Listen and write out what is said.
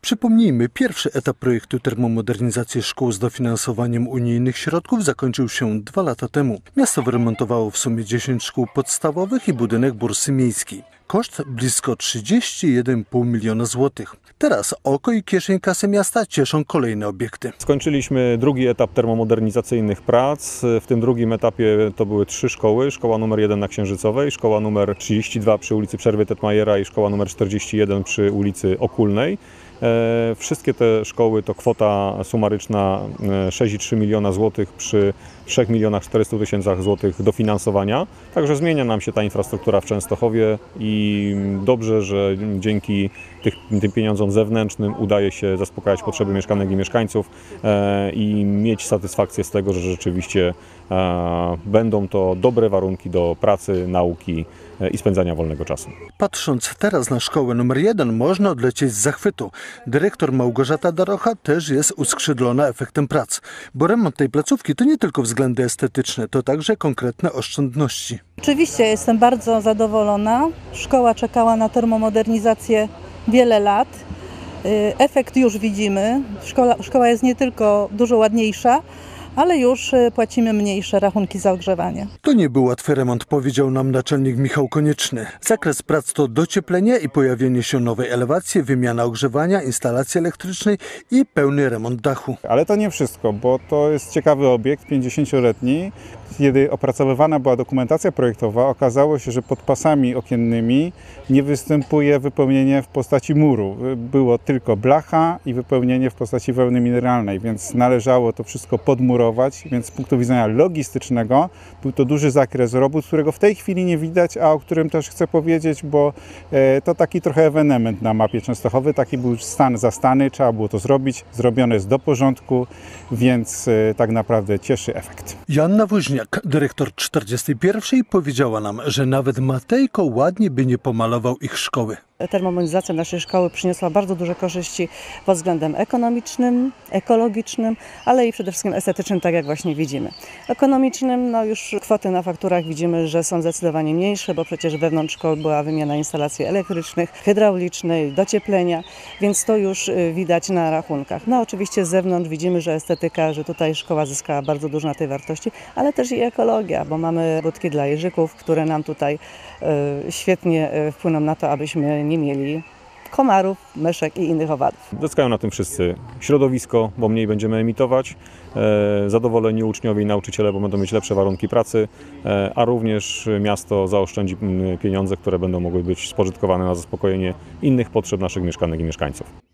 Przypomnijmy, pierwszy etap projektu termomodernizacji szkół z dofinansowaniem unijnych środków zakończył się dwa lata temu. Miasto wyremontowało w sumie 10 szkół podstawowych i budynek bursy miejskiej. Koszt blisko 31,5 miliona złotych. Teraz oko i kieszeń kasy miasta cieszą kolejne obiekty. Skończyliśmy drugi etap termomodernizacyjnych prac. W tym drugim etapie to były trzy szkoły. Szkoła numer 1 na Księżycowej, szkoła numer 32 przy ulicy Przerwy Tetmajera i szkoła numer 41 przy ulicy Okulnej. E, Wszystkie te szkoły to kwota sumaryczna e, 6,3 miliona złotych przy 3 milionach 400 tysiącach złotych dofinansowania. Także zmienia nam się ta infrastruktura w Częstochowie i dobrze, że dzięki tych, tym pieniądzom zewnętrznym udaje się zaspokajać potrzeby mieszkanek i mieszkańców e, i mieć satysfakcję z tego, że rzeczywiście e, będą to dobre warunki do pracy, nauki e, i spędzania wolnego czasu. Patrząc teraz na szkołę numer 1, można odlecieć z zachwytu. Dyrektor Małgorzata Darocha też jest uskrzydlona efektem prac, bo remont tej placówki to nie tylko względy estetyczne, to także konkretne oszczędności. Oczywiście jestem bardzo zadowolona. Szkoła czekała na termomodernizację wiele lat. Y, Efekt już widzimy. Szkoła, szkoła jest nie tylko dużo ładniejsza, ale już y, płacimy mniejsze rachunki za ogrzewanie. To nie był łatwy remont, powiedział nam naczelnik Michał Konieczny. Zakres prac to docieplenie i pojawienie się nowej elewacji, wymiana ogrzewania, instalacji elektrycznej i pełny remont dachu. Ale to nie wszystko, bo to jest ciekawy obiekt, 50-letni. Kiedy opracowywana była dokumentacja projektowa, okazało się, że pod pasami okiennymi nie występuje wypełnienie w postaci muru. Było tylko blacha i wypełnienie w postaci wełny mineralnej, więc należało to wszystko podmurować. Więc z punktu widzenia logistycznego był to duży zakres robót, którego w tej chwili nie widać, a o którym też chcę powiedzieć, bo e, to taki trochę ewenement na mapie Częstochowy. Taki był stan zastany, trzeba było to zrobić. Zrobione jest do porządku, więc e, tak naprawdę cieszy efekt. Joanna Woźniak, dyrektor 41, powiedziała nam, że nawet Matejko ładnie by nie pomalował ich szkoły. Termomodernizacja naszej szkoły przyniosła bardzo duże korzyści pod względem ekonomicznym, ekologicznym, ale i przede wszystkim estetycznym, tak jak właśnie widzimy. Ekonomicznym, no już kwoty na fakturach widzimy, że są zdecydowanie mniejsze, bo przecież wewnątrz szkoły była wymiana instalacji elektrycznych, hydraulicznej, docieplenia, więc to już y, widać na rachunkach. No oczywiście z zewnątrz widzimy, że estetyka, że tutaj szkoła zyskała bardzo dużo na tej wartości, ale też i ekologia, bo mamy budki dla jeżyków, które nam tutaj y, świetnie y, wpłyną na to, abyśmy nie mieli komarów, myszek i innych owadów. Zyskają na tym wszyscy środowisko, bo mniej będziemy emitować, e, zadowoleni uczniowie i nauczyciele, bo będą mieć lepsze warunki pracy, e, a również miasto zaoszczędzi pieniądze, które będą mogły być spożytkowane na zaspokojenie innych potrzeb naszych mieszkanek i mieszkańców.